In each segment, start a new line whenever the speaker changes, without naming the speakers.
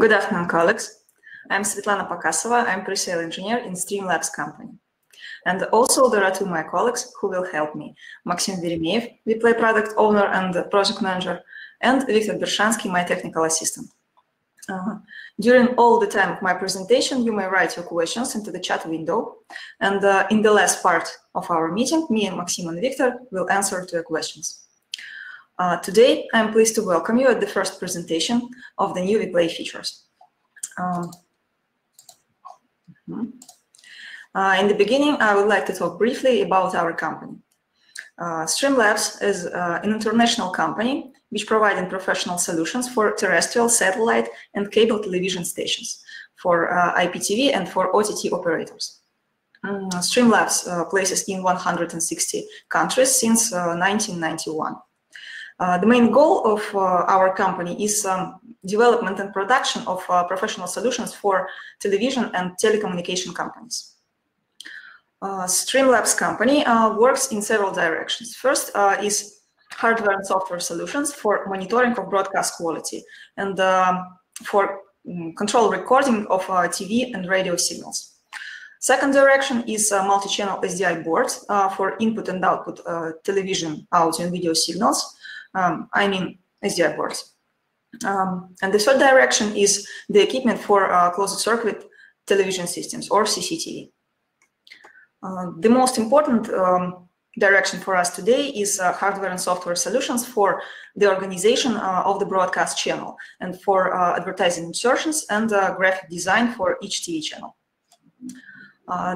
Good afternoon, colleagues. I'm Svetlana Pakasova. I'm pre-sale engineer in Streamlabs company. And also there are two my colleagues who will help me. Maxim Veremeyev, VPlay product owner and project manager, and Viktor Bershansky, my technical assistant. Uh, during all the time of my presentation, you may write your questions into the chat window. And uh, in the last part of our meeting, me and Maxim and Viktor will answer to your questions. Uh, today, I'm pleased to welcome you at the first presentation of the new VPlay features. Um, -hmm. uh, in the beginning, I would like to talk briefly about our company. Uh, Streamlabs is uh, an international company which provides professional solutions for terrestrial, satellite, and cable television stations, for uh, IPTV and for OTT operators. Um, Streamlabs uh, places in 160 countries since 1991. Uh, uh, the main goal of uh, our company is um, development and production of professional solutions for television and telecommunication companies. Uh, Streamlabs company uh, works in several directions. First uh, is hardware and software solutions for monitoring of broadcast quality and um, for um, control recording of uh, TV and radio signals. Second direction is multi-channel SDI board uh, for input and output uh, television, audio and video signals. Um, I mean SDI boards. Um, and the third direction is the equipment for uh, closed circuit television systems or CCTV. Uh, the most important um, direction for us today is uh, hardware and software solutions for the organization uh, of the broadcast channel and for uh, advertising insertions and uh, graphic design for each TV channel.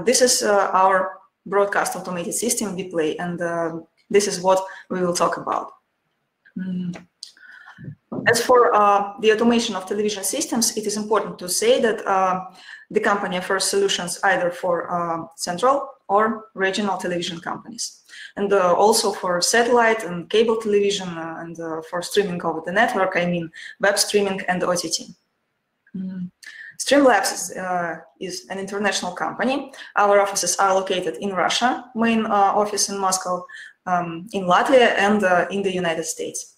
This is our broadcast automated system, VPlay, and this is what we will talk about. Mm. As for the automation of television systems, it is important to say that the company offers solutions either for central or regional television companies and uh, also for satellite and cable television uh, and uh, for streaming over the network, I mean web streaming and OTT. Mm. Streamlabs is, uh, is, an international company. Our offices are located in Russia, main uh, office in Moscow, um, in Latvia, and uh, in the United States.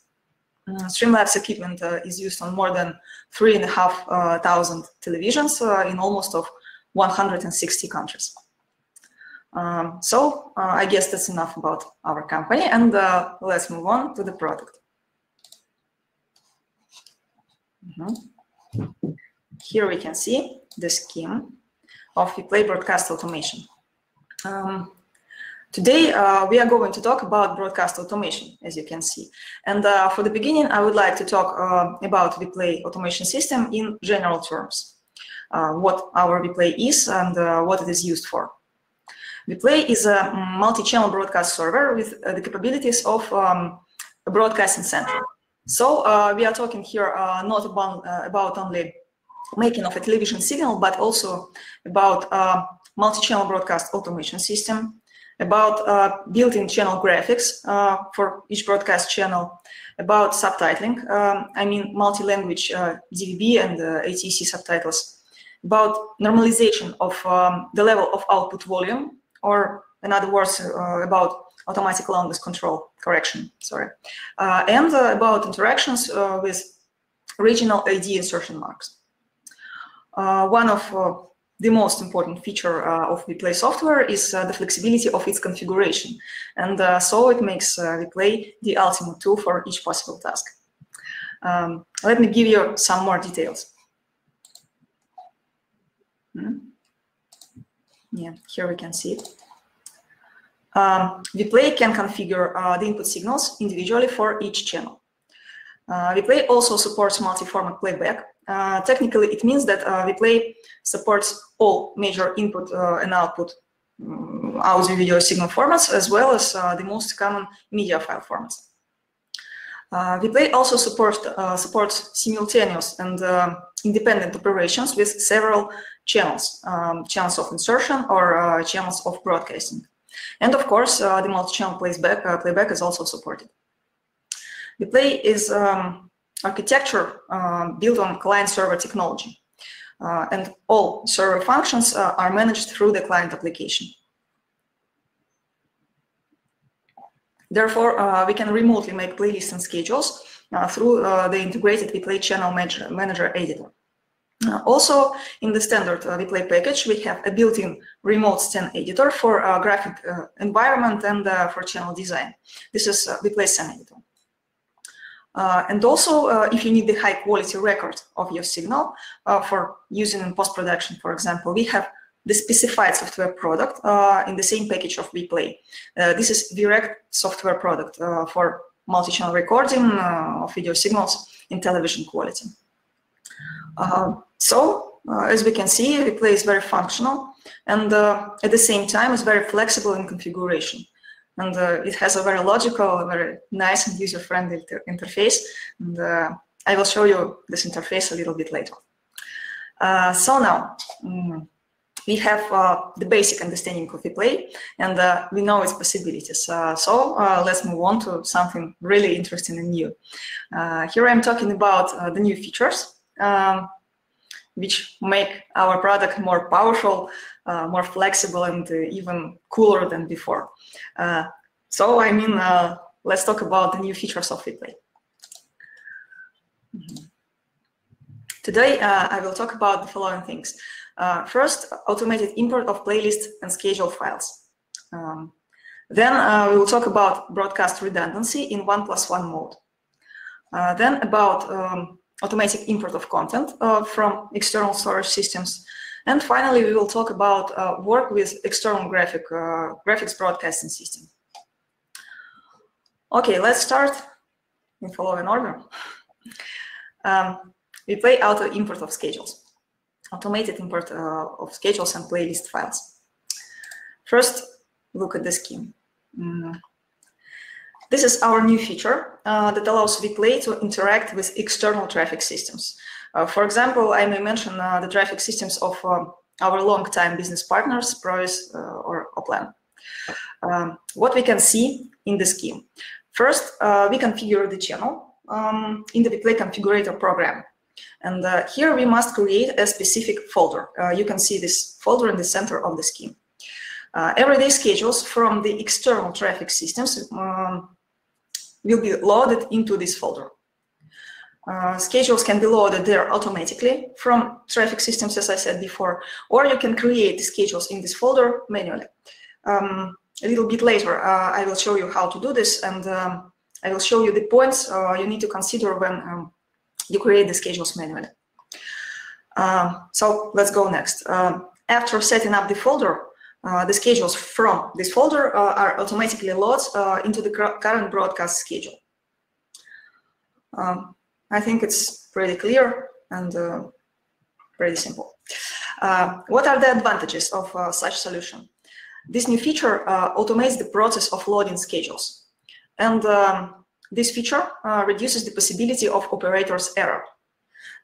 Mm, Streamlabs equipment is used on more than three and a half thousand televisions in almost of 160 countries. Um, so uh, I guess that's enough about our company and uh, let's move on to the product. Mm -hmm. Here we can see the scheme of the play broadcast automation. Um, today uh, we are going to talk about broadcast automation, as you can see. And uh, for the beginning, I would like to talk uh, about VPlay automation system in general terms. Uh, what our VPlay is and what it is used for. VPlay is a multi-channel broadcast server with uh, the capabilities of um, a broadcasting center. So uh, we are talking here uh, not about, uh, about only making of a television signal, but also about uh, multi-channel broadcast automation system, about uh, built-in channel graphics for each broadcast channel, about subtitling, um, I mean multi-language DVB and ATC subtitles, about normalization of um, the level of output volume or in other words, uh, about automatic loudness control correction, sorry, uh, and uh, about interactions with regional AD insertion marks. one of the most important feature uh, of VPlay software is uh, the flexibility of its configuration. And uh, so it makes VPlay the ultimate tool for each possible task. Um, let me give you some more details. Hmm? Yeah, here we can see it. Um, VPlay can configure uh, the input signals individually for each channel. Uh, VPlay also supports multi-format playback. Uh, technically, it means that uh, VPlay supports all major input uh, and output um, audio video signal formats, as well as uh, the most common media file formats. Uh, VPlay also support, supports simultaneous and independent operations with several channels, um, channels of insertion or uh, channels of broadcasting. And of course, uh, the multi-channel playback, uh, playback is also supported. VPlay is um, architecture um, built on client-server technology. Uh, and all server functions uh, are managed through the client application. Therefore, uh, we can remotely make playlists and schedules uh, through the integrated VPlay channel manager, manager editor. Uh, also, in the standard uh, vPlay package, we have a built-in remote scene editor for uh, graphic uh, environment and uh, for channel design. This is uh, vPlay scene editor. and also, uh, if you need the high-quality record of your signal uh, for using in post-production, for example, we have the specified software product in the same package of vPlay. this is direct software product for multi-channel recording of video signals in television quality. Uh, so, uh, as we can see, vPlay is very functional and uh, at the same time is very flexible in configuration. And it has a very logical, very nice and user-friendly inter interface. And I will show you this interface a little bit later. so now, mm, we have uh, the basic understanding of vPlay and uh, we know its possibilities. Uh, so let's move on to something really interesting and new. here I'm talking about the new features um, which make our product more powerful, uh, more flexible, and uh, even cooler than before. Uh, so, I mean, uh, let's talk about the new features of vPlay. Mm -hmm. Today, I will talk about the following things. First, automated import of playlists and schedule files. Um, then we will talk about broadcast redundancy in one plus one mode. then about um, automatic import of content uh, from external storage systems. And finally, we will talk about uh, work with external graphic uh, graphics broadcasting system. Okay, let's start in following order. Um, play auto import of schedules, automated import uh, of schedules and playlist files. First, look at the scheme. Mm. This is our new feature uh, that allows vPlay to interact with external traffic systems. Uh, for example, I may mention uh, the traffic systems of uh, our long-time business partners, ProVis uh, or Oplan. Um, what we can see in the scheme. First, uh, we configure the channel um, in the vPlay configurator program. And here we must create a specific folder. you can see this folder in the center of the scheme. Uh, everyday schedules from the external traffic systems um, will be loaded into this folder. Uh, schedules can be loaded there automatically from traffic systems, as I said before, or you can create the schedules in this folder manually. Um, a little bit later, uh, I will show you how to do this, and um, I will show you the points uh, you need to consider when um, you create the schedules manually. Um, so let's go next. Um, after setting up the folder, uh, the schedules from this folder uh, are automatically loaded into the current broadcast schedule. Um, I think it's pretty clear and uh, pretty simple. Uh, what are the advantages of uh, such a solution? This new feature automates the process of loading schedules. And um, this feature reduces the possibility of operator's error.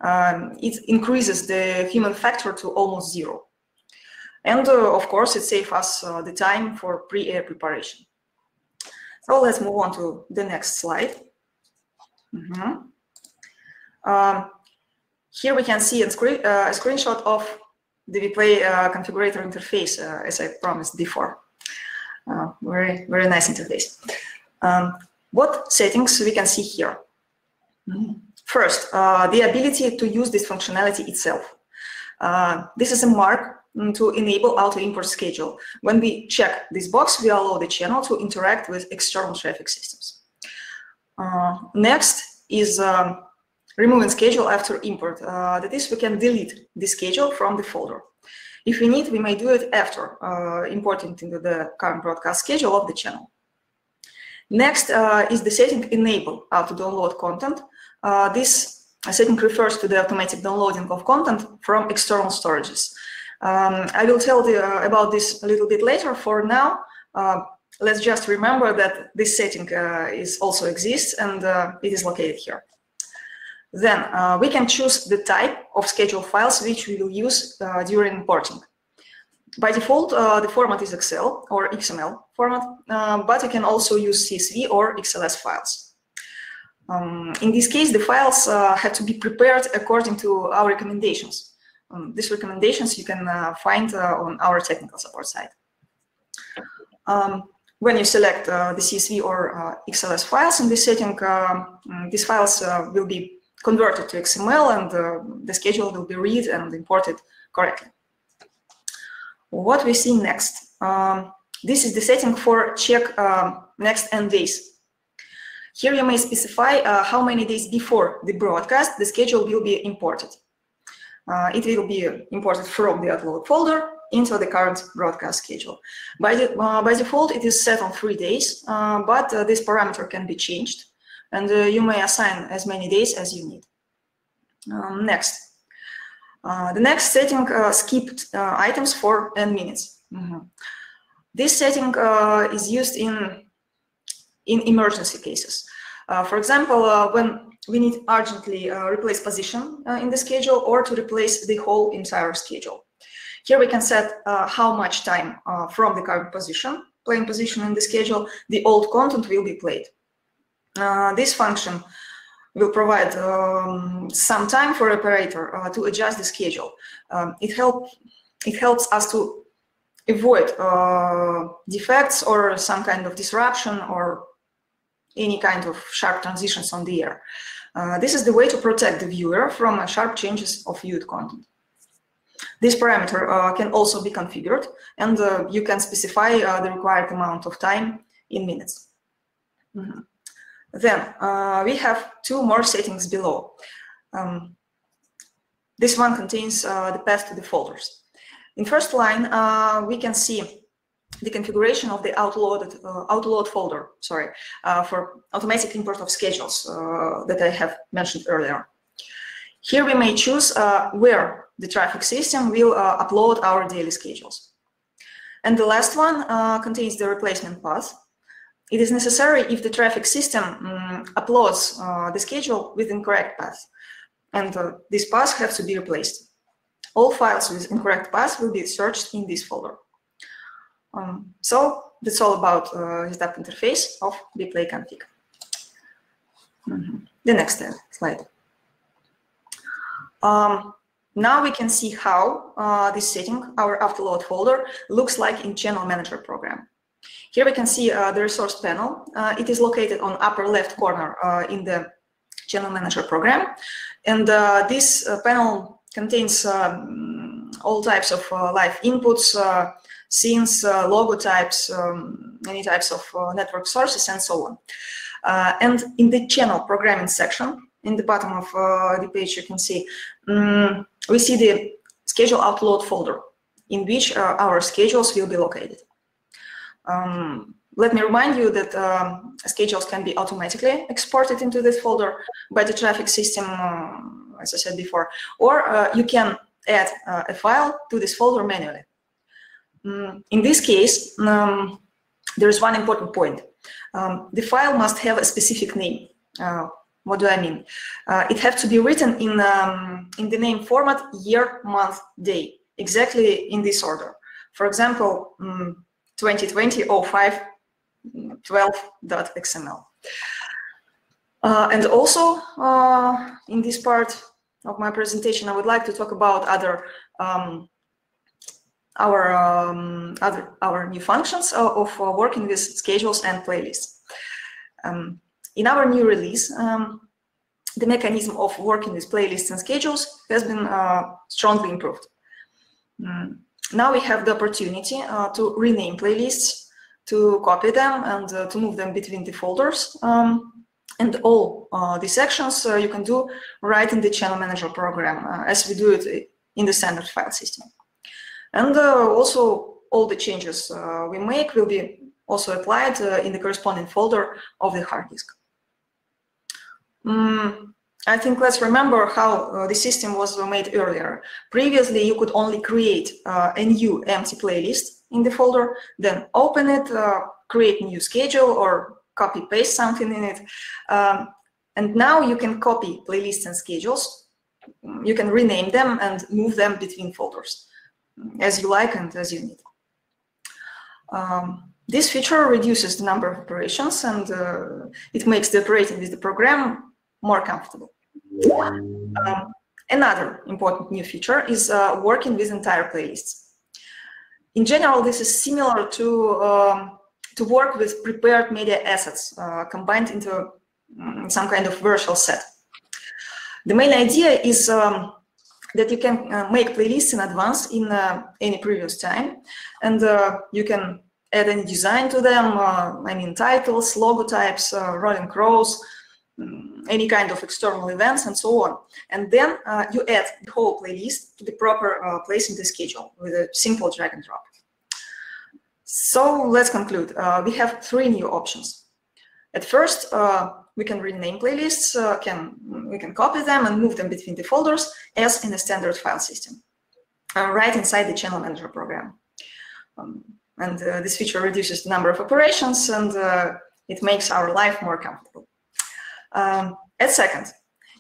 Um, it increases the human factor to almost zero. And uh, of course, it saves us uh, the time for pre-air preparation. So let's move on to the next slide. Mm -hmm. Um, here we can see a, screen, uh, a screenshot of the vPlay uh, configurator interface, uh, as I promised before. Uh, very, very nice interface. Um, what settings we can see here? Mm -hmm. First, the ability to use this functionality itself. this is a mark Mm, to enable auto import schedule. When we check this box, we allow the channel to interact with external traffic systems. Uh, next is um, removing schedule after import. Uh, that is, we can delete the schedule from the folder. If we need, we may do it after uh, importing into the current broadcast schedule of the channel. Next uh, is the setting enable auto download content. Uh, this setting refers to the automatic downloading of content from external storages. Um, I will tell you uh, about this a little bit later. For now, uh, let's just remember that this setting is also exists and it is located here. Then uh, we can choose the type of schedule files which we will use uh, during importing. By default, the format is Excel or XML format, but you can also use CSV or XLS files. Um, in this case, the files have to be prepared according to our recommendations. Um, these recommendations you can uh, find uh, on our technical support site. Um, when you select uh, the CSV or uh, XLS files in this setting, uh, these files uh, will be converted to XML and uh, the schedule will be read and imported correctly. What we see next. Um, this is the setting for check um, next end days. Here you may specify uh, how many days before the broadcast the schedule will be imported. Uh, it will be imported from the upload folder into the current broadcast schedule. By, the, uh, by default, it is set on three days, uh, but uh, this parameter can be changed, and uh, you may assign as many days as you need. Um, next. the next setting, skipped items for n minutes. Mm -hmm. This setting is used in in emergency cases. Uh, for example, uh, when we need urgently uh, replace position uh, in the schedule or to replace the whole entire schedule. Here we can set uh, how much time uh, from the current position, playing position in the schedule, the old content will be played. This function will provide um, some time for operator to adjust the schedule. Um, it, help, it helps us to avoid defects or some kind of disruption or any kind of sharp transitions on the air. Uh, this is the way to protect the viewer from uh, sharp changes of viewed content. This parameter uh, can also be configured, and uh, you can specify uh, the required amount of time in minutes. Mm -hmm. Then uh, we have two more settings below. Um, this one contains the path to the folders. In first line, we can see the configuration of the outloaded uh, outload folder, sorry, uh, for automatic import of schedules uh, that I have mentioned earlier. Here we may choose uh, where the traffic system will uh, upload our daily schedules. And the last one uh, contains the replacement path. It is necessary if the traffic system um, uploads the schedule with incorrect path. And this path has to be replaced. All files with incorrect path will be searched in this folder. Um, so that's all about uh, the step interface of vPlay config. Mm -hmm. The next slide. Um, now we can see how uh, this setting, our afterload folder, looks like in Channel Manager program. Here we can see uh, the resource panel. Uh, it is located on upper left corner uh, in the Channel Manager program. And uh, this uh, panel contains um, all types of live inputs, scenes, uh, logo types, um, many types of uh, network sources, and so on. Uh, and in the channel programming section, in the bottom of the page, you can see um, we see the schedule upload folder in which our schedules will be located. Um, let me remind you that um, schedules can be automatically exported into this folder by the traffic system, uh, as I said before, or uh, you can add uh, a file to this folder manually. Mm, in this case, um, there is one important point. Um, the file must have a specific name. Uh, what do I mean? Uh, it has to be written in, um, in the name format year, month, day, exactly in this order. For example, um, 2020 05 12.xml. Uh, and also, uh, in this part of my presentation, I would like to talk about other um, our um, other our new functions of, of uh, working with schedules and playlists. Um, in our new release, um, the mechanism of working with playlists and schedules has been uh, strongly improved. Mm. Now we have the opportunity uh, to rename playlists, to copy them, and uh, to move them between the folders. Um, and all uh, these actions you can do right in the Channel Manager program, as we do it in the standard file system. And also all the changes we make will be also applied uh, in the corresponding folder of the hard disk. Mm, I think let's remember how uh, the system was made earlier. Previously, you could only create uh, a new empty playlist in the folder, then open it, uh, create new schedule or copy paste something in it. Um, and now you can copy playlists and schedules. You can rename them and move them between folders as you like and as you need. Um, this feature reduces the number of operations and uh, it makes the operating with the program more comfortable. Um, another important new feature is uh, working with entire playlists. In general, this is similar to, um, to work with prepared media assets uh, combined into um, some kind of virtual set. The main idea is um, that you can uh, make playlists in advance in uh, any previous time, and uh, you can add any design to them. Uh, I mean, titles, logotypes, rolling rows, um, any kind of external events, and so on. And then uh, you add the whole playlist to the proper place in the schedule with a simple drag and drop. So let's conclude. we have three new options. At first, we can rename playlists, uh, can we can copy them and move them between the folders as in a standard file system, uh, right inside the channel manager program. Um, and uh, this feature reduces the number of operations and uh, it makes our life more comfortable. Um, at second,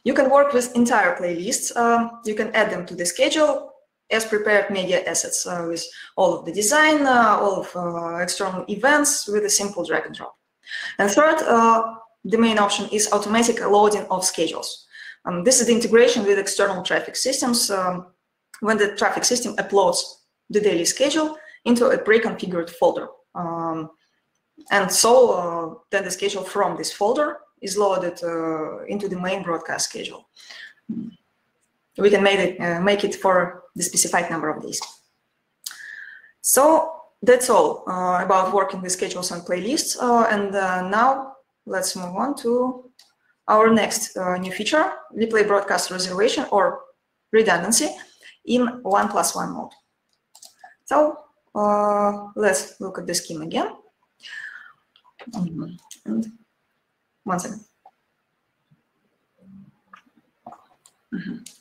you can work with entire playlists. Um, you can add them to the schedule as prepared media assets uh, with all of the design, uh, all of external events with a simple drag and drop. And third, the main option is automatic loading of schedules. Um, this is the integration with external traffic systems um, when the traffic system uploads the daily schedule into a pre-configured folder. Um, and so uh, then the schedule from this folder is loaded uh, into the main broadcast schedule. We can make it, uh, make it for the specified number of days. So that's all uh, about working with schedules and playlists. Uh, and uh, now let's move on to our next uh, new feature, VPlay broadcast reservation or redundancy in one plus one mode. So let's look at the scheme again. Mm -hmm. One second. Mm -hmm.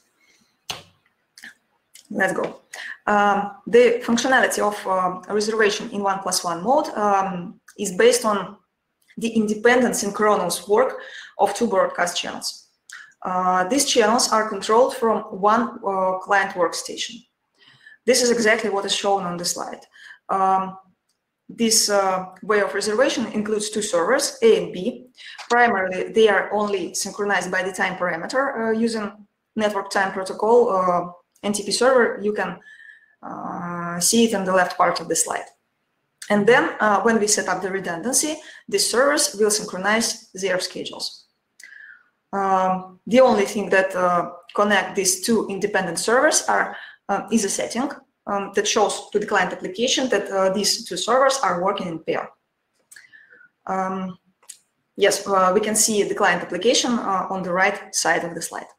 Let's go. Um, the functionality of uh, reservation in one plus one mode um, is based on the independent synchronous work of two broadcast channels. Uh, these channels are controlled from one uh, client workstation. This is exactly what is shown on the slide. Um, this uh, way of reservation includes two servers, A and B. Primarily, they are only synchronized by the time parameter uh, using network time protocol uh, NTP server. You can uh, see it in the left part of the slide. And then uh, when we set up the redundancy, the servers will synchronize their schedules. Um, the only thing that uh, connect these two independent servers are is a setting um, that shows to the client application that uh, these two servers are working in pair. Um, yes, uh, we can see the client application uh, on the right side of the slide.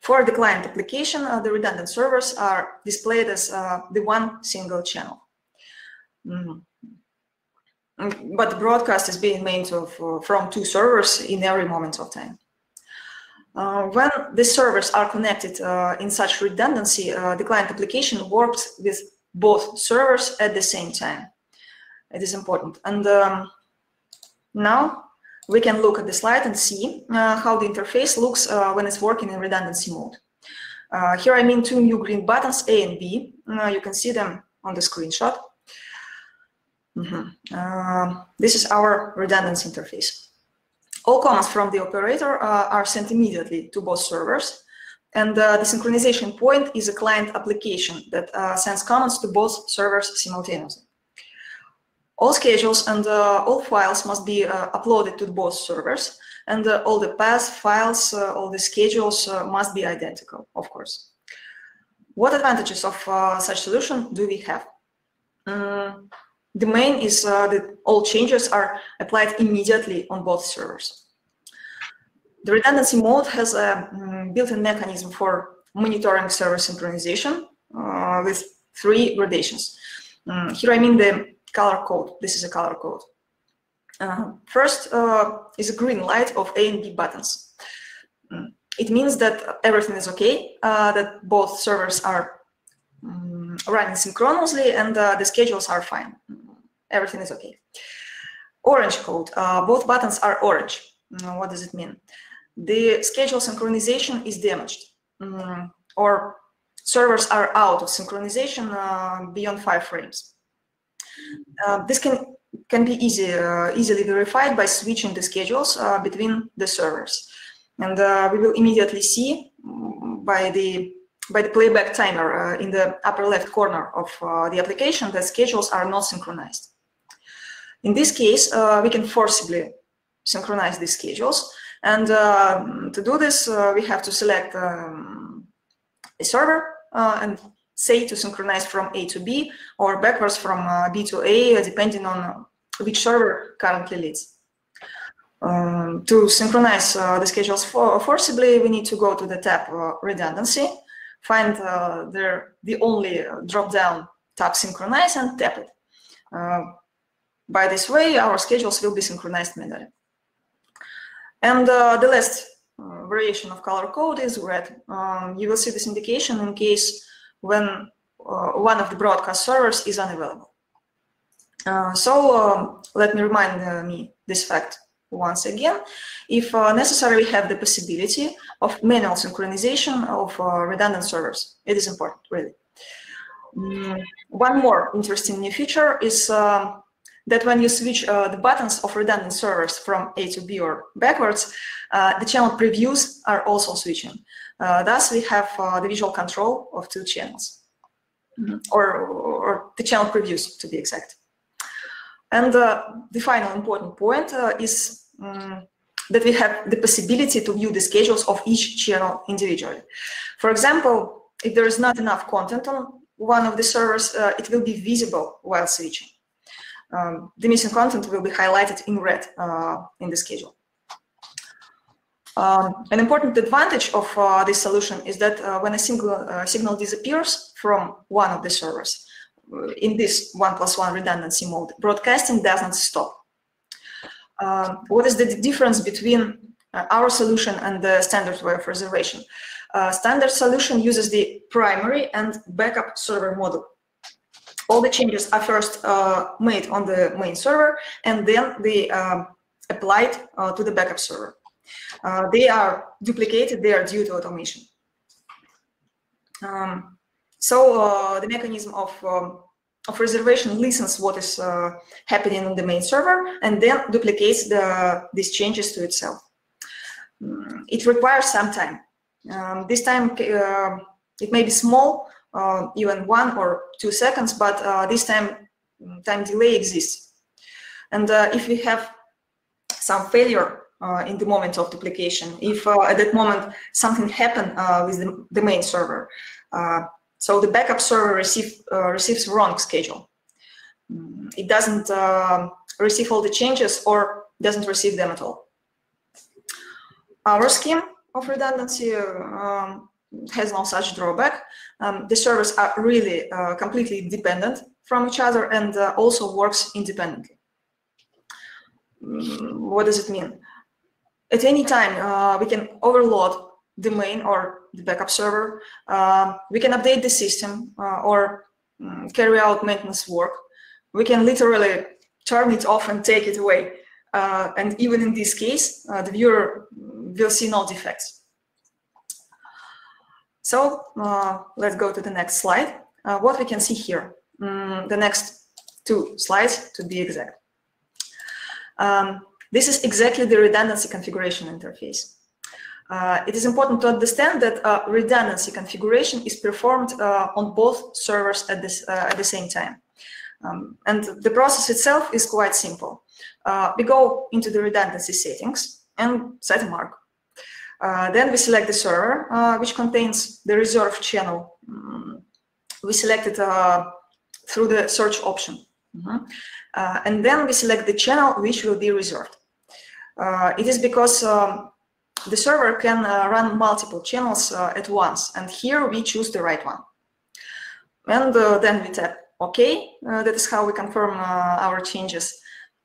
For the client application, the redundant servers are displayed as the one single channel. Mm. But the broadcast is being made of, uh, from two servers in every moment of time. Uh, when the servers are connected uh, in such redundancy, uh, the client application works with both servers at the same time. It is important. And um, now we can look at the slide and see uh, how the interface looks uh, when it's working in redundancy mode. here I mean two new green buttons, A and B. you can see them on the screenshot. Mm -hmm. uh, this is our redundancy interface. All commands from the operator uh, are sent immediately to both servers. And uh, the synchronization point is a client application that uh, sends commands to both servers simultaneously. All schedules and uh, all files must be uh, uploaded to both servers. And all the paths, files, all the schedules must be identical, of course. What advantages of such solution do we have? Mm, the main is uh, that all changes are applied immediately on both servers. The redundancy mode has a um, built-in mechanism for monitoring server synchronization uh, with three gradations. Um, here I mean the color code. This is a color code. Uh, first uh, is a green light of A and B buttons. Um, it means that everything is okay, uh, that both servers are um, running synchronously and uh, the schedules are fine everything is okay. Orange code, uh, both buttons are orange. Mm, what does it mean? The schedule synchronization is damaged um, or servers are out of synchronization uh, beyond five frames. Uh, this can can be easy, uh, easily verified by switching the schedules uh, between the servers. And uh, we will immediately see mm, by the by the playback timer in the upper left corner of the application that schedules are not synchronized. In this case, uh, we can forcibly synchronize these schedules And uh, to do this, uh, we have to select um, a server uh, and say to synchronize from A to B or backwards from uh, B to A, depending on which server currently leads. Um, to synchronize uh, the schedules for forcibly, we need to go to the tab uh, redundancy, find uh, there the only drop-down tab synchronize and tap it. By this way, our schedules will be synchronized manually. And uh, the last uh, variation of color code is red. Um, you will see this indication in case when uh, one of the broadcast servers is unavailable. Uh, so um, let me remind uh, me this fact once again. If uh, necessary, we have the possibility of manual synchronization of redundant servers. It is important, really. Mm, one more interesting new feature is um, that when you switch uh, the buttons of redundant servers from A to B or backwards, uh, the channel previews are also switching. Uh, thus, we have uh, the visual control of two channels, mm -hmm. or, or, the channel previews, to be exact. And uh, the final important point uh, is um, that we have the possibility to view the schedules of each channel individually. For example, if there is not enough content on one of the servers, it will be visible while switching um, the missing content will be highlighted in red uh, in the schedule. Um, an important advantage of uh, this solution is that uh, when a single uh, signal disappears from one of the servers, uh, in this one plus one redundancy mode, broadcasting doesn't stop. Um, what is the difference between uh, our solution and the standard way of reservation? standard solution uses the primary and backup server model all the changes are first uh, made on the main server and then they um, applied uh, to the backup server. Uh, they are duplicated, they are due to automation. Um, so the mechanism of, um, of reservation listens what is uh, happening on the main server and then duplicates the, these changes to itself. Um, it requires some time. Um, this time uh, it may be small, uh, even one or two seconds, but uh, this time time delay exists. And uh, if we have some failure uh, in the moment of duplication, if uh, at that moment something happened uh, with the, the, main server, so the backup server receive, receives wrong schedule. Mm, it doesn't receive all the changes or doesn't receive them at all. Our scheme of redundancy um, has no such drawback. Um, the servers are really uh, completely dependent from each other and uh, also works independently. Mm, what does it mean? At any time, uh, we can overload the main or the backup server. Um, we can update the system uh, or um, carry out maintenance work. We can literally turn it off and take it away. Uh, and even in this case, uh, the viewer will see no defects. So uh, let's go to the next slide. Uh, what we can see here, mm, the next two slides to be exact. Um, this is exactly the redundancy configuration interface. Uh, it is important to understand that uh, redundancy configuration is performed uh, on both servers at, this, uh, at the same time. Um, and the process itself is quite simple. we go into the redundancy settings and set a mark. Uh, then we select the server, uh, which contains the reserved channel. Mm, we select it uh, through the search option. Mm -hmm. and then we select the channel which will be reserved. it is because um, the server can run multiple channels at once, and here we choose the right one. And then we tap OK. that is how we confirm our changes.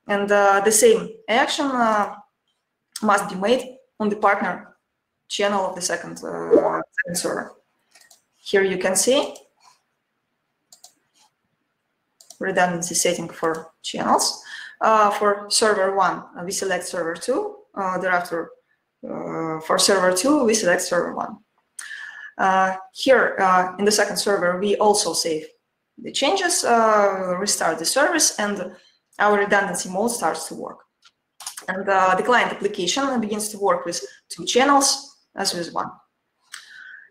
And the same action must be made on the partner channel of the second, uh, server. Here you can see redundancy setting for channels. Uh, for server one, uh, we select server two. Uh, thereafter, uh, for server two, we select server one. Uh, here in the second server, we also save the changes, restart the service, and our redundancy mode starts to work. And the client application begins to work with two channels, as with one.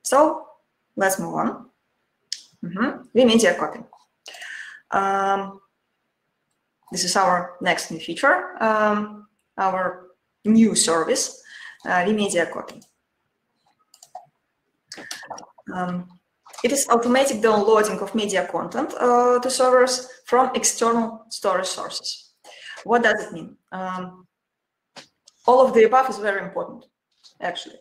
So let's move on. Mm -hmm. media copy. Um, this is our next new feature, um, our new service. uh, vMedia copy. Um, it is automatic downloading of media content uh, to servers from external storage sources. What does it mean? Um, all of the above is very important, actually,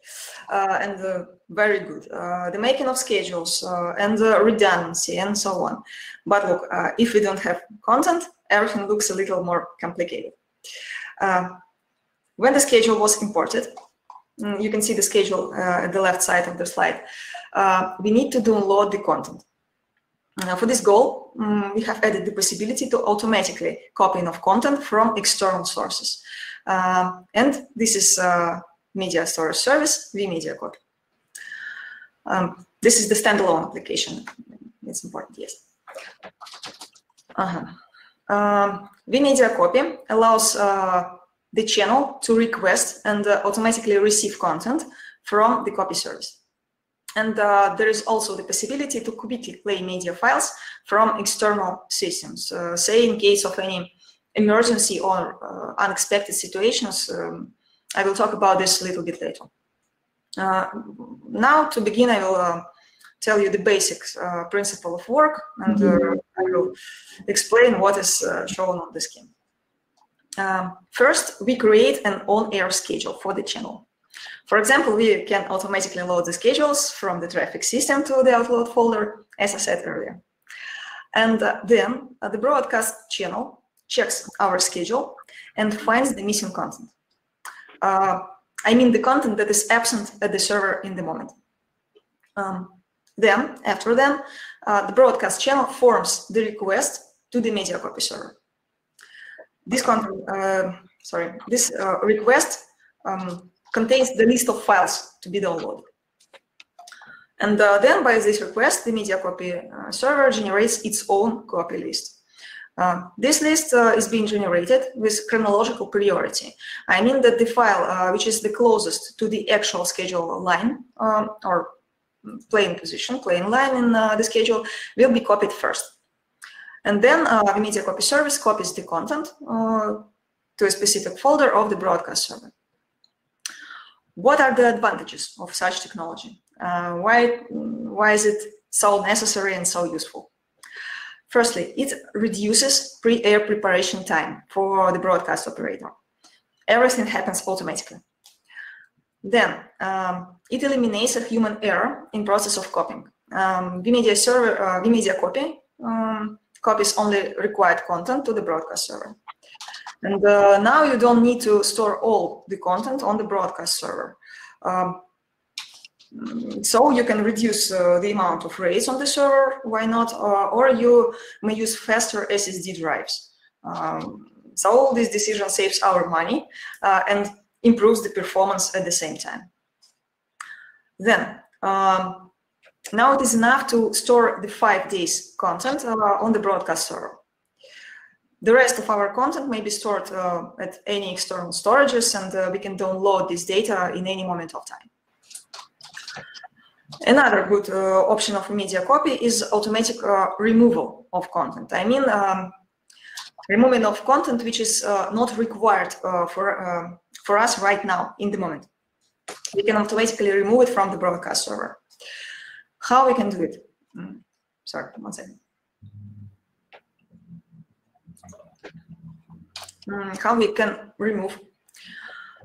uh, and very good. Uh, the making of schedules uh, and the redundancy and so on. But look, if we don't have content, everything looks a little more complicated. when the schedule was imported, mm, you can see the schedule at the left side of the slide we need to download the content. Uh, for this goal, um, we have added the possibility to automatically copying of content from external sources. And this is uh, media storage service, vMedia Copy. Um, this is the standalone application. It's important, yes. -huh. Um, vMedia Copy allows uh, the channel to request and uh, automatically receive content from the copy service. And uh, there is also the possibility to quickly play media files from external systems. Uh, say in case of any emergency or uh, unexpected situations, um, I will talk about this a little bit later. Uh, now, to begin, I will uh, tell you the basic uh, principle of work, and I will explain what is shown on the scheme. Um, first, we create an on-air schedule for the channel. For example, we can automatically load the schedules from the traffic system to the outload folder, as I said earlier. And uh, then uh, the broadcast channel checks our schedule and finds the missing content. Uh, I mean the content that is absent at the server in the moment. Um, then, after then, uh, the broadcast channel forms the request to the media copy server. This content, uh, sorry, this uh, request um, contains the list of files to be downloaded. And uh, then by this request, the media copy uh, server generates its own copy list. Uh, this list uh, is being generated with chronological priority. I mean that the file uh, which is the closest to the actual schedule line um, or playing position, playing line in uh, the schedule will be copied first. And then the media copy service copies the content to a specific folder of the broadcast server. What are the advantages of such technology? Uh, why, why is it so necessary and so useful? Firstly, it reduces pre-air preparation time for the broadcast operator. Everything happens automatically. Then, um, it eliminates a human error in process of copying. Um, vMedia server, uh, vMedia copy um, copies only required content to the broadcast server. And uh, now you don't need to store all the content on the broadcast server. Um, so you can reduce uh, the amount of RAIDs on the server, why not? Uh, or you may use faster SSD drives. Um, so this decision saves our money uh, and improves the performance at the same time. Then, um, now it is enough to store the five days content uh, on the broadcast server. The rest of our content may be stored uh, at any external storages and uh, we can download this data in any moment of time. Another good uh, option of media copy is automatic uh, removal of content. I mean, um, removing of content which is uh, not required uh, for, for us right now in the moment. We can automatically remove it from the broadcast server. How we can do it? Mm, sorry, one second. um, how we can remove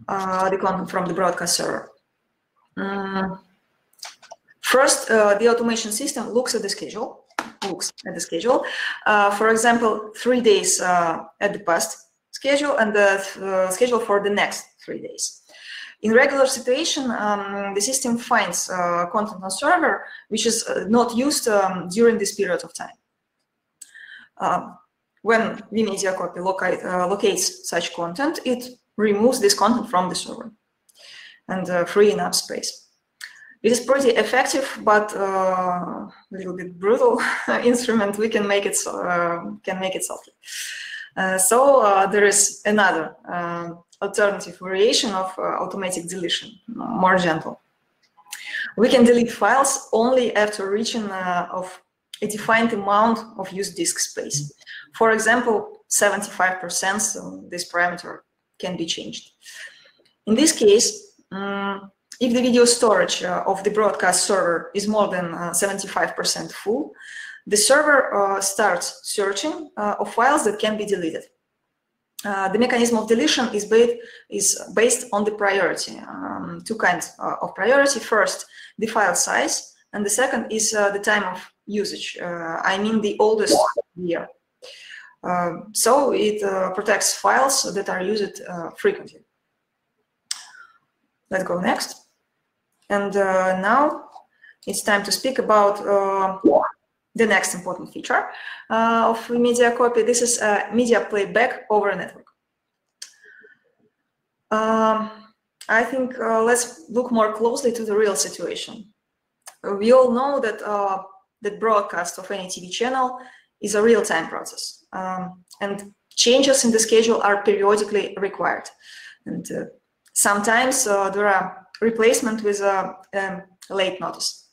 uh, the content from the broadcast server. Um, first, uh, the automation system looks at the schedule, looks at the schedule. Uh, for example, three days uh, at the past schedule and the uh, schedule for the next three days. In regular situation, um, the system finds uh, content on server which is not used um, during this period of time. Um, when vMedia copy locate, uh, locates such content, it removes this content from the server and uh, freeing up space. It is pretty effective, but uh, a little bit brutal instrument. We can make it uh, can make it softly. Uh, so there is another alternative variation of automatic deletion, more gentle. We can delete files only after reaching of a defined amount of used disk space. For example, 75%, so this parameter can be changed. In this case, um, if the video storage uh, of the broadcast server is more than 75% uh, full, the server uh, starts searching of files that can be deleted. Uh, the mechanism of deletion is based, is based on the priority, um, two kinds uh, of priority. First, the file size, and the second is uh, the time of usage. I mean the oldest year. Um, so it protects files that are used frequently. Let's go next. And now it's time to speak about the next important feature uh, of media copy. This is uh, media playback over a network. Um, I think uh, let's look more closely to the real situation. We all know that uh, the broadcast of any TV channel is a real-time process, um, and changes in the schedule are periodically required. And uh, sometimes uh, there are replacement with a um, late notice.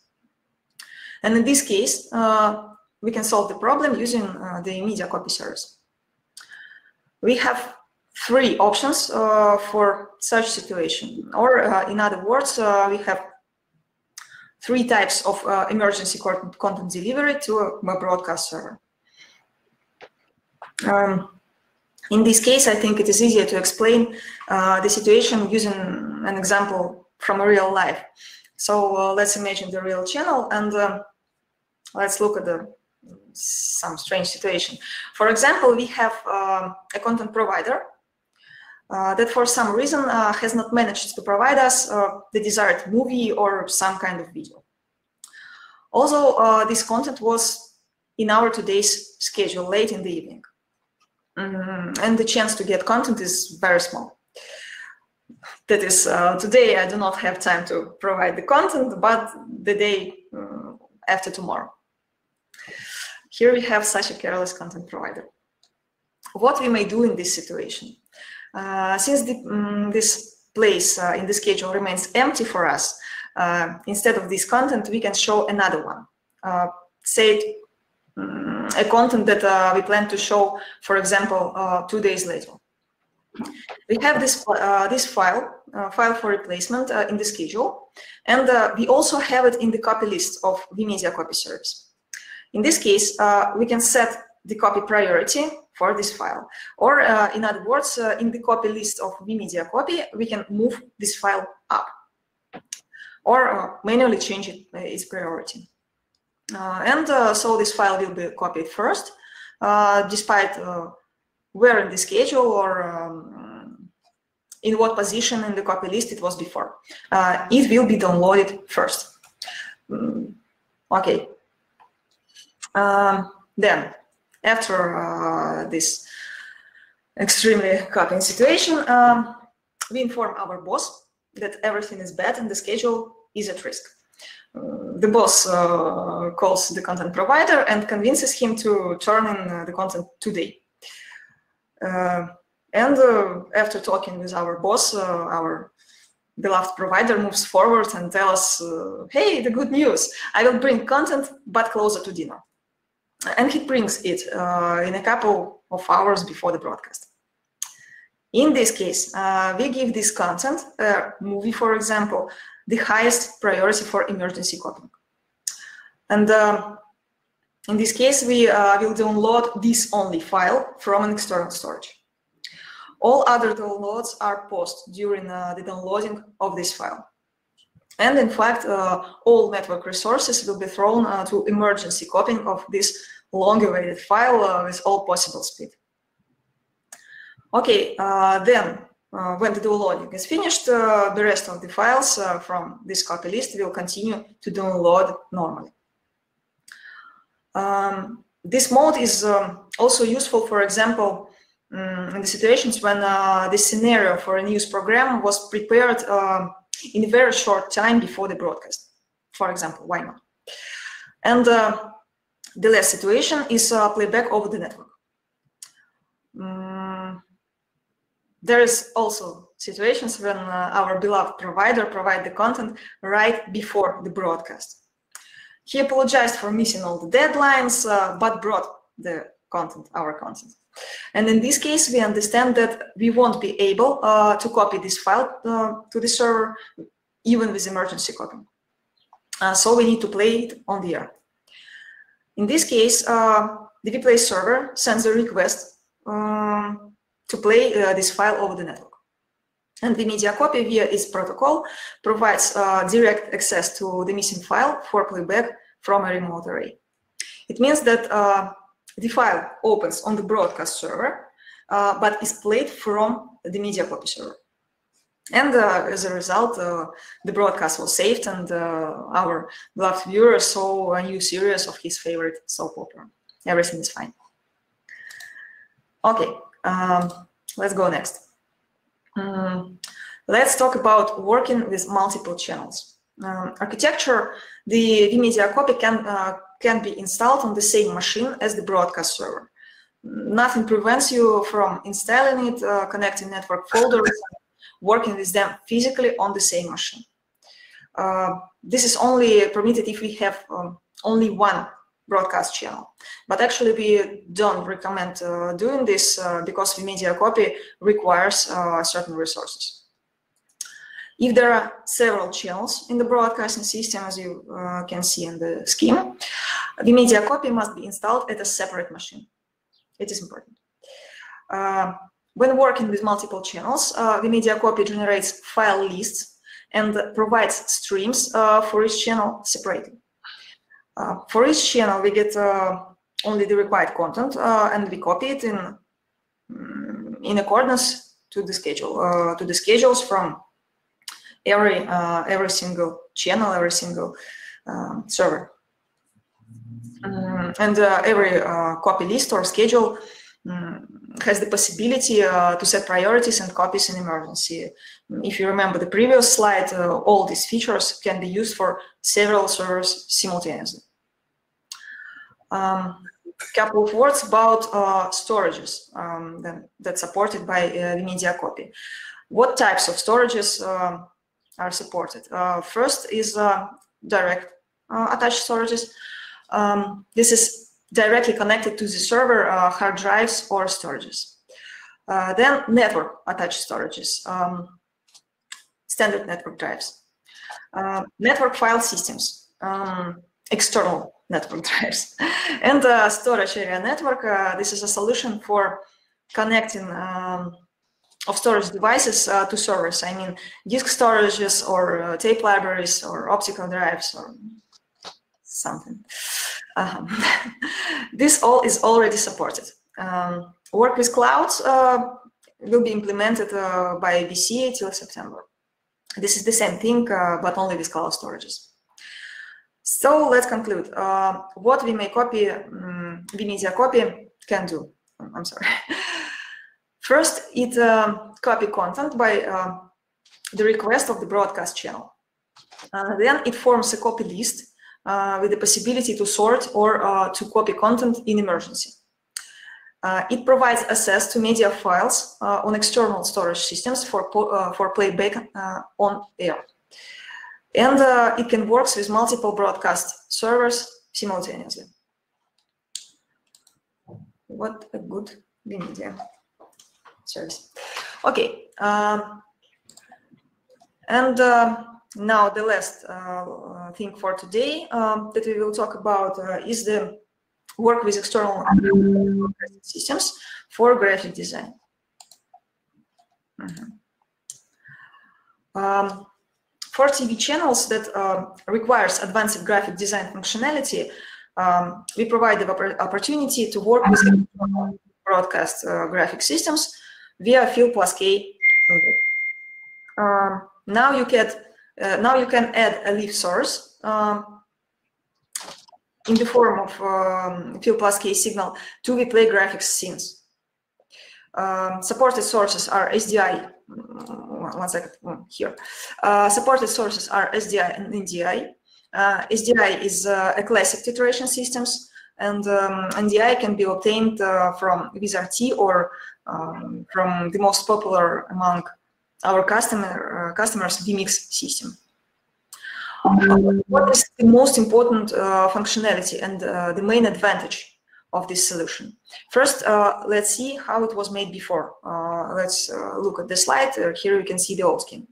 And in this case, uh, we can solve the problem using uh, the media copy service. We have three options uh, for such situation, or uh, in other words, uh, we have three types of uh, emergency content delivery to a broadcast server. Um, in this case, I think it is easier to explain the situation using an example from real life. So uh, let's imagine the real channel and uh, let's look at the some strange situation. For example, we have uh, a content provider uh, that for some reason uh, has not managed to provide us uh, the desired movie or some kind of video. Also, this content was in our today's schedule late in the evening. Mm -hmm. And the chance to get content is very small that is uh, today I do not have time to provide the content, but the day uh, after tomorrow. Here we have such a careless content provider. What we may do in this situation? Uh, since the, um, this place uh, in the schedule remains empty for us, uh, instead of this content, we can show another one. Uh, say um, a content that we plan to show, for example, two days later. We have this, uh, this file, uh, file for replacement uh, in the schedule, and uh, we also have it in the copy list of vMedia copy service. In this case, uh, we can set the copy priority for this file. Or uh, in other words, in the copy list of vMedia copy, we can move this file up or manually change it, its priority. and so this file will be copied first, despite where in the schedule or um, in what position in the copy list it was before. Uh, it will be downloaded first. Mm, okay. Um, then, after uh, this extremely copying situation, um, we inform our boss that everything is bad and the schedule is at risk. Uh, the boss uh, calls the content provider and convinces him to turn in uh, the content today. Uh, and uh, after talking with our boss, uh, our beloved provider moves forward and tells us, hey, the good news, I will bring content, but closer to dinner. And he brings it in a couple of hours before the broadcast. In this case, uh, we give this content, uh, movie for example, the highest priority for emergency copying. And uh, in this case, we uh, will download this only file from an external storage. All other downloads are paused during uh, the downloading of this file. And in fact, uh, all network resources will be thrown uh, to emergency copying of this long-awaited file uh, with all possible speed. Okay, uh, then when the downloading is finished, the rest of the files from this copy list will continue to download normally. Um, this mode is um, also useful, for example, um, in the situations when uh, the scenario for a news program was prepared uh, in a very short time before the broadcast. For example, why not? And uh, the last situation is uh, playback over the network. Mm, there is also situations when uh, our beloved provider provide the content right before the broadcast. He apologized for missing all the deadlines, uh, but brought the content, our content. And in this case, we understand that we won't be able uh, to copy this file uh, to the server, even with emergency copy. Uh, so we need to play it on the air. In this case, uh, the vPlay server sends a request um, to play uh, this file over the network. And the media copy via its protocol provides uh, direct access to the missing file for playback from a remote array. It means that uh, the file opens on the broadcast server, uh, but is played from the media copy server. And uh, as a result, uh, the broadcast was saved and uh, our beloved viewer saw a new series of his favorite soap opera. Everything is fine. Okay, um, let's go next. Um, let's talk about working with multiple channels. Um, architecture, the vMedia copy can, uh, can be installed on the same machine as the broadcast server. Nothing prevents you from installing it, uh, connecting network folders, working with them physically on the same machine. Uh, this is only permitted if we have um, only one broadcast channel. But actually, we don't recommend uh, doing this uh, because the media copy requires uh, certain resources. If there are several channels in the broadcasting system, as you uh, can see in the scheme, the media copy must be installed at a separate machine. It is important. Uh, when working with multiple channels, uh, the media copy generates file lists and provides streams for each channel separately. Uh, for each channel, we get uh, only the required content uh, and we copy it in mm, in accordance to the schedule to the schedules from every every single channel, every single um, server. Um, and uh, every uh, copy list or schedule um, has the possibility uh, to set priorities and copies in emergency. If you remember the previous slide, all these features can be used for several servers simultaneously um, couple of words about uh, storages um, that, that's supported by uh, the media copy. What types of storages uh, are supported? Uh, first is uh, direct uh, attached storages. Um, this is directly connected to the server hard drives or storages. then network attached storages, um, standard network drives. network file systems, um, external network drives. and uh, storage area network, uh, this is a solution for connecting um, of storage devices uh, to servers. I mean, disk storages or uh, tape libraries or optical drives or something. Um, this all is already supported. Um, work with clouds uh, will be implemented uh, by VCA till September. This is the same thing, but only with cloud storages. So let's conclude. Uh, what we may copy, um, vMedia copy can do. I'm sorry. First, it uh, copy content by uh, the request of the broadcast channel. Uh, then it forms a copy list uh, with the possibility to sort or uh, to copy content in emergency. it provides access to media files on external storage systems for, for playback on air and uh, it can work with multiple broadcast servers simultaneously. What a good media service. Okay, um, and uh, now the last uh, thing for today um, that we will talk about uh, is the work with external systems for graphic design. Mm -hmm. um, for TV channels that uh, requires advanced graphic design functionality, um, we provide the opportunity to work with broadcast uh, graphic systems via Fill plus K. Um, now you get uh, now you can add a leaf source um, in the form of um, Fill plus K signal to replay graphics scenes. Um, supported sources are SDI one second here. Uh, supported sources are SDI and NDI. Uh, SDI is uh, a classic titration systems, and um, NDI can be obtained uh, from Vizrt or um, from the most popular among our customer uh, customers, vMix system. what is the most important uh, functionality and the main advantage of this solution. First, uh, let's see how it was made before. Uh, let's uh, look at the slide. Uh, here you can see the old scheme.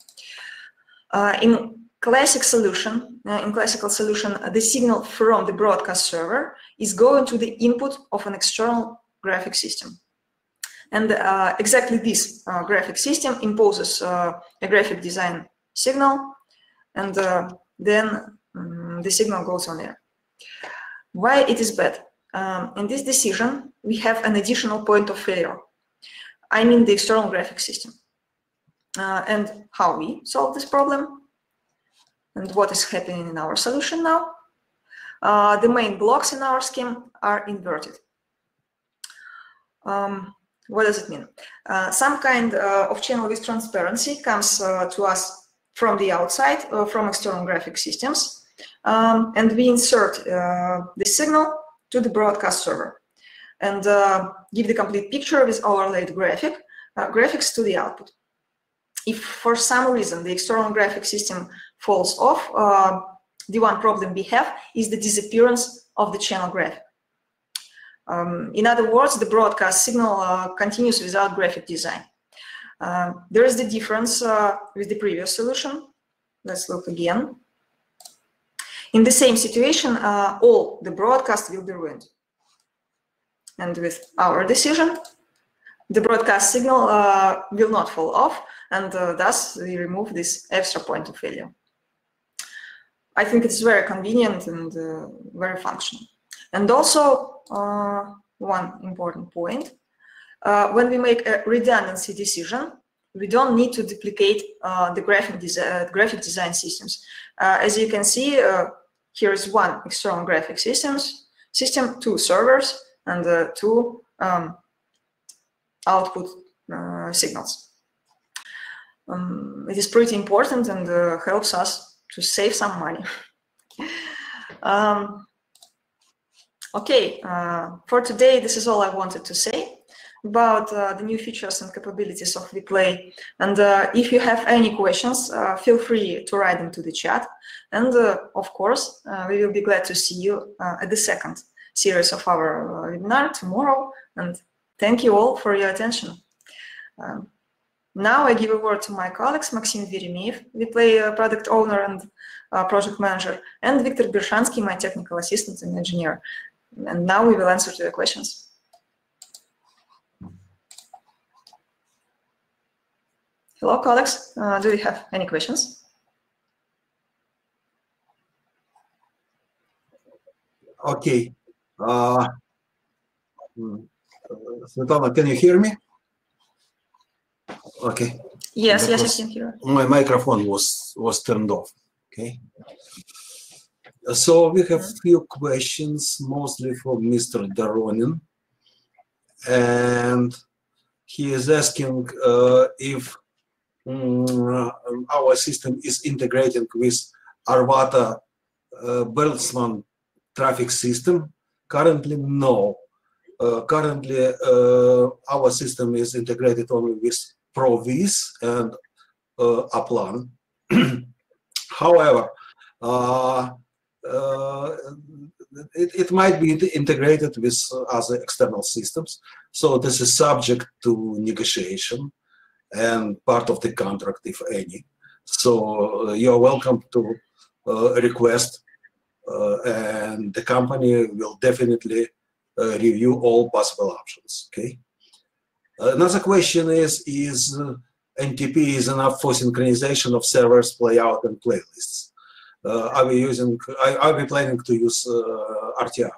Uh, in classic solution, uh, in classical solution, the signal from the broadcast server is going to the input of an external graphic system. And exactly this graphic system imposes a graphic design signal, and then um, the signal goes on air. Why it is bad? Um, in this decision, we have an additional point of failure. I mean the external graphic system. Uh, and how we solve this problem and what is happening in our solution now. Uh, the main blocks in our scheme are inverted. Um, what does it mean? Uh, some kind uh, of channel with transparency comes uh, to us from the outside, uh, from external graphic systems, um, and we insert the signal to the broadcast server and uh, give the complete picture with overlaid graphic uh, graphics to the output. If for some reason the external graphic system falls off, uh, the one problem we have is the disappearance of the channel graphic. Um, in other words, the broadcast signal uh, continues without graphic design. Uh, there is the difference uh, with the previous solution. Let's look again. In the same situation, uh, all the broadcast will be ruined. And with our decision, the broadcast signal uh, will not fall off, and uh, thus we remove this extra point of failure. I think it's very convenient and uh, very functional. And also, uh, one important point, uh, when we make a redundancy decision, we don't need to duplicate uh, the graphic, desi graphic design systems. Uh, as you can see, uh, here is one external graphic systems system, two servers, and uh, two um, output uh, signals. Um, it is pretty important and uh, helps us to save some money. um, okay, for today, this is all I wanted to say about uh, the new features and capabilities of vPlay. And uh, if you have any questions, uh, feel free to write them to the chat. And uh, of course, uh, we will be glad to see you uh, at the second series of our webinar tomorrow. And thank you all for your attention. Um, now I give a word to my colleagues, Maxim Veremiev, vPlay product owner and project manager, and Viktor Bershansky, my technical assistant and engineer. And now we will answer to the questions. Hello, colleagues. Uh, do you have any questions?
Okay. Uh, hmm, Svetlana, can you hear me? Okay.
Yes, yes, I can hear. You.
My microphone was was turned off. Okay. So we have mm-hmm. few questions, mostly for Mr. Doronin, and he is asking uh, if uh, our system is integrating with Arvato uh, Bertelsmann traffic system. Currently, no. Uh, currently, our system is integrated only with Provys and Aplan. However, uh, uh, it, it, might be integrated with other external systems. So this is subject to negotiation and part of the contract, if any. So uh, you're welcome to uh, request, uh, and the company will definitely review all possible options. Okay. Another question is: Is NTP is enough for synchronization of servers, playout, and playlists? Uh, are we using? Are, we planning to use uh, RTR?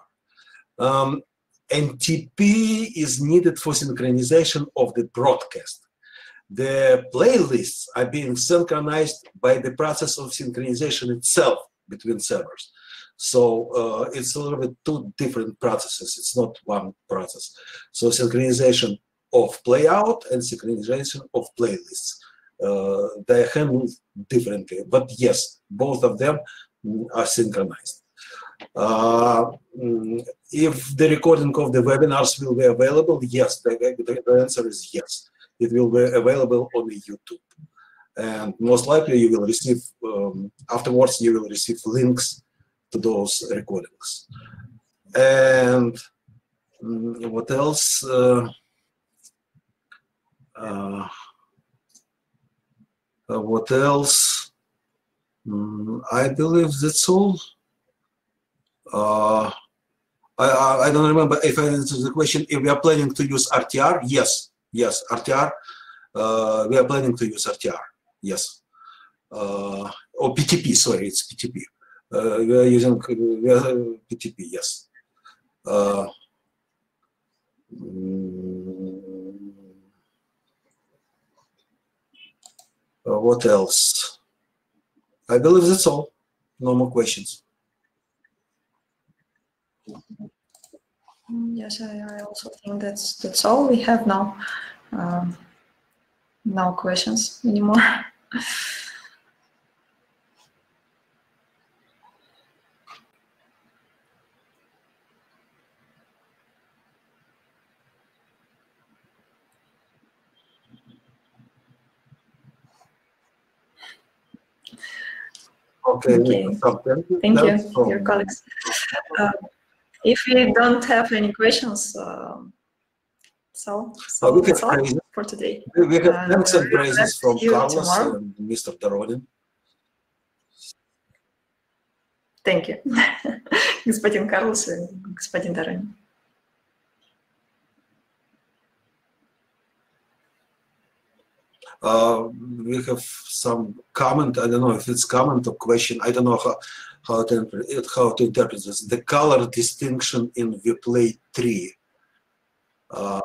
Um, NTP is needed for synchronization of the broadcast the playlists are being synchronized by the process of synchronization itself between servers. So uh, it's a little bit two different processes. It's not one process. So synchronization of playout and synchronization of playlists. Uh, they're handled differently, but yes, both of them are synchronized. Uh, if the recording of the webinars will be available, yes, the, the answer is yes it will be available on YouTube. And most likely you will receive, um, afterwards you will receive links to those recordings. And Mm, what else? Uh, uh, uh, what else? Mm, I believe that's all. Uh, I, I don't remember if I answered the question. If we are planning to use RTR, yes, yes, RTR. Uh, we are planning to use RTR, yes. Uh, or PTP, sorry, it's PTP. Uh, we are using we are, PTP, yes. Uh, mm, uh, what else? I believe that's all. No more questions.
Yes, I, I also think that's that's all we have now. Um, no questions anymore.
Okay.
Okay.
so thank you.
Thank you, dear colleagues. Uh, if we don't have any questions, uh, so, so
we
that's all for today.
We, we have
and
thanks and praises from Carlos
tomorrow.
and Mr. Doronin.
Thank you, господин Карлос и господин Доронин.
Uh, we have some comment. I don't know if it's comment or question. I don't know how, how to interpret how to interpret this. The color distinction in vPlay three. Uh,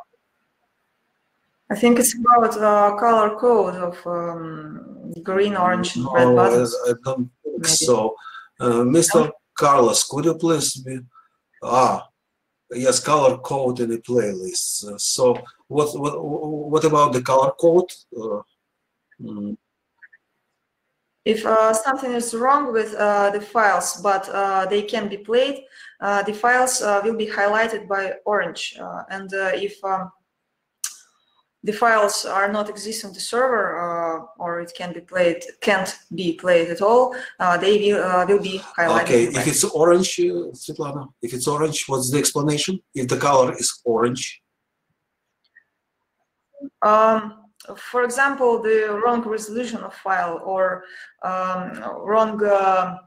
I think it's about uh, color code of um, green, orange, and red
no, I,
buttons.
I don't think
Maybe.
so. Uh, Mr. Carlos, could you please be ah yes color code in the playlist. Uh, so what what what about the color code? Uh, mm,
If uh, something is wrong with uh, the files, but uh, they can be played, uh, the files uh, will be highlighted by orange. Uh, and uh, if um, the files are not exist on the server, uh, or it can be played, can't be played at all, uh, they will uh, will be highlighted.
Okay, if it's orange, Svetlana, if it's orange, what's the explanation? If the color is orange,
Um, for example, the wrong resolution of file or um, wrong uh,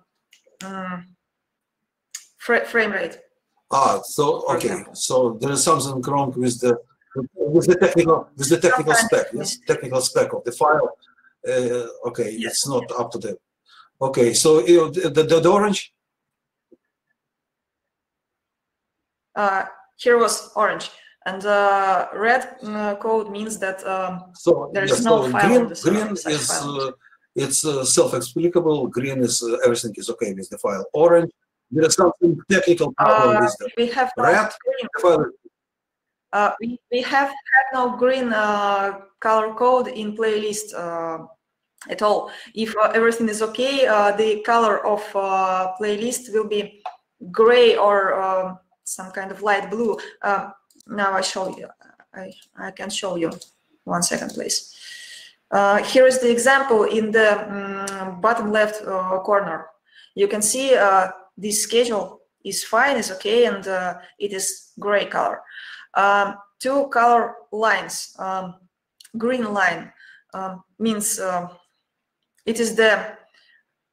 fra- frame rate.
ah, so okay,
example.
so there is something wrong with the with the technical with the technical spec, yes, technical spec of the file. Uh, okay,
Yes.
it's not up to date. Okay, so you know, the, the, the orange.
Uh, here was orange, and uh, red uh, code means that um,
So
There is
yes,
no
so
file
green, green is uh, it's uh, self-explicable. Green is uh, everything is okay with the file. Orange, there is something technical problem with the
we have
red file.
Uh, we, we have had no green uh, color code in playlist uh, at all. If uh, everything is okay, uh, the color of uh, playlist will be gray or um some kind of light blue. Now I show you. I, I can show you. One second, please. Uh, here is the example in the mm, bottom left uh, corner. You can see uh, this schedule is fine, is okay, and uh, it is gray color um, two color lines. Um, green line um, means um, it is the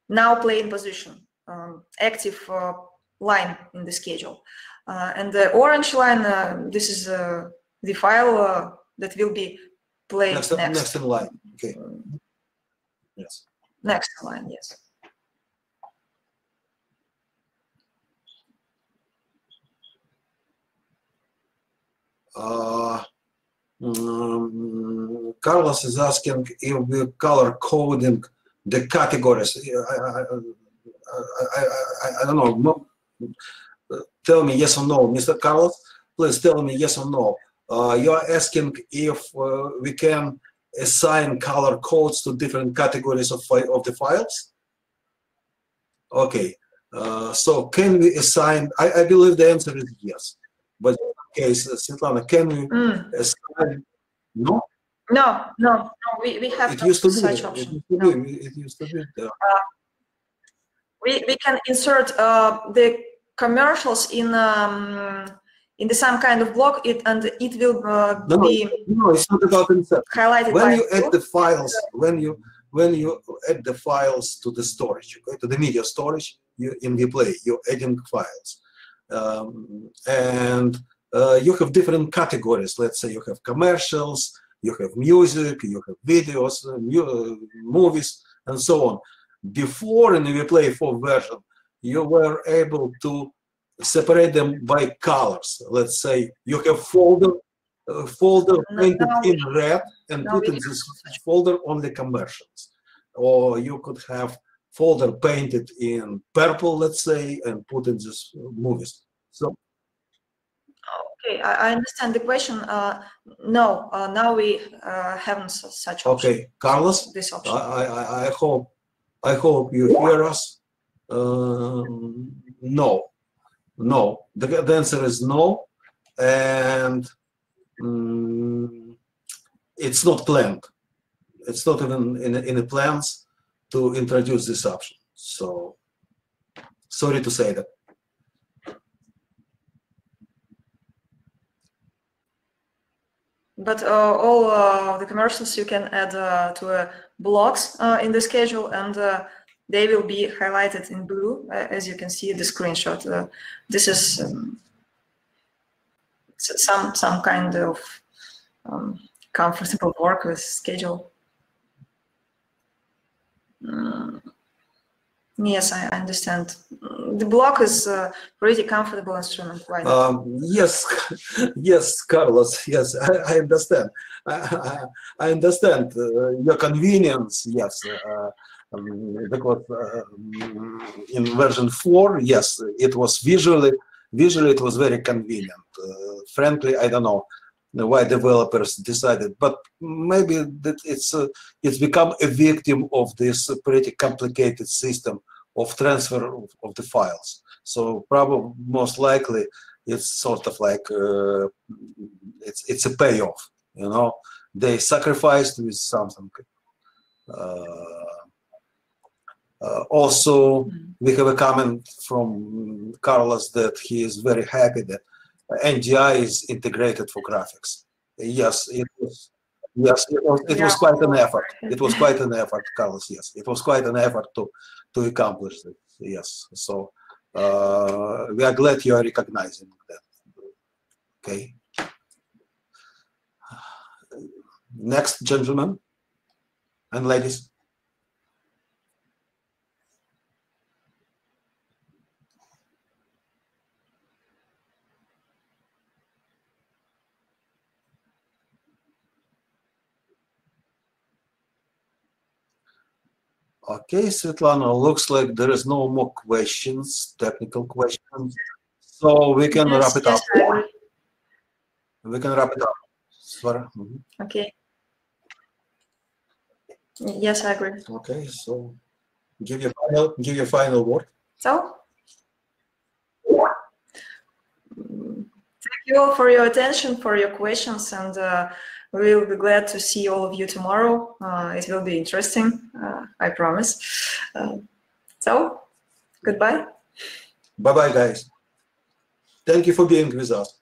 now playing position, um, active uh, line in the schedule. Uh, and the orange line, uh, this is uh, the file uh, that will be played
Next,
next.
next in line. Okay. Yes.
Next line, yes.
Uh, um, Carlos is asking if we color coding the categories. I, I, I, I don't know. Tell me yes or no, Mr. Carlos. Please tell me yes or no. Uh, you are asking if uh, we can assign color codes to different categories of of the files. Okay. Uh, so can we assign? I, I believe the answer is yes. But in case, uh, Svetlana, can we
Mm.
assign? No,
No, no, no, we, we have
it used to be.
such
It
option.
used to
No.
be. It used to be. there.
we, we can insert uh, the commercials in um, in the same kind of block, it and it will uh,
No,
be
No, it's not about inception.
highlighted
When you add the files, when you when you add the files to the storage, okay, to the media storage, you in replay, you're adding files, um, and uh, you have different categories. Let's say you have commercials, you have music, you have videos, uh, movies, and so on. Before in the replay 4 version, you were able to separate them by colors. Let's say you have folder uh, folder
No,
painted
now
in red and
now
put in this folder only commercials. Or you could have folder painted in purple, let's say, and put in this uh, movies. So
Okay, I, I understand the question. Uh, no, uh, now we uh, haven't such option.
okay, Carlos,
This option.
I, I- I hope I hope you hear us. Um, no, no. The, the answer is no, and mm, it's not planned. It's not even in in the plans to introduce this option. So sorry to say that.
But uh, all uh, the commercials you can add uh, to uh, blocks uh, in the schedule, and uh, they will be highlighted in blue, uh, as you can see the screenshot. Uh, this is um, some some kind of um, comfortable work with schedule. Mm, Yes, I understand. The block is a pretty comfortable instrument. Not?
Um, yes, yes, Carlos. Yes, I, I understand. I, I, I understand uh, your convenience. Yes, uh, um, uh, um, in version four, yes, it was visually visually it was very convenient. Uh, frankly, I don't know why developers decided, but maybe that it's uh, it's become a victim of this pretty complicated system of transfer of, of the files. So probably most likely it's sort of like uh, it's it's a payoff. You know, they sacrificed with something. Uh, uh, also, we have a comment from Carlos that he is very happy that NDI is integrated for graphics. Yes, it was. Yes, it was, it was quite an effort. It was quite an effort, Carlos. Yes, it was quite an effort to to accomplish it. Yes, so uh, we are glad you are recognizing that. Okay. Next, gentlemen and ladies. Okay, Svetlana, looks like there is no more questions, technical questions. So we can
Yes,
wrap it
yes,
up.
Agree.
We can wrap it up. Svara? Mhm.
Okay. Yes, I agree.
Okay, so give your final, give your final word.
So, mm, thank you all for your attention, for your questions, and uh, we will be glad to see all of you tomorrow. Uh, it will be interesting, uh, I promise. Uh, so, goodbye.
Bye bye, guys. Thank you for being with us.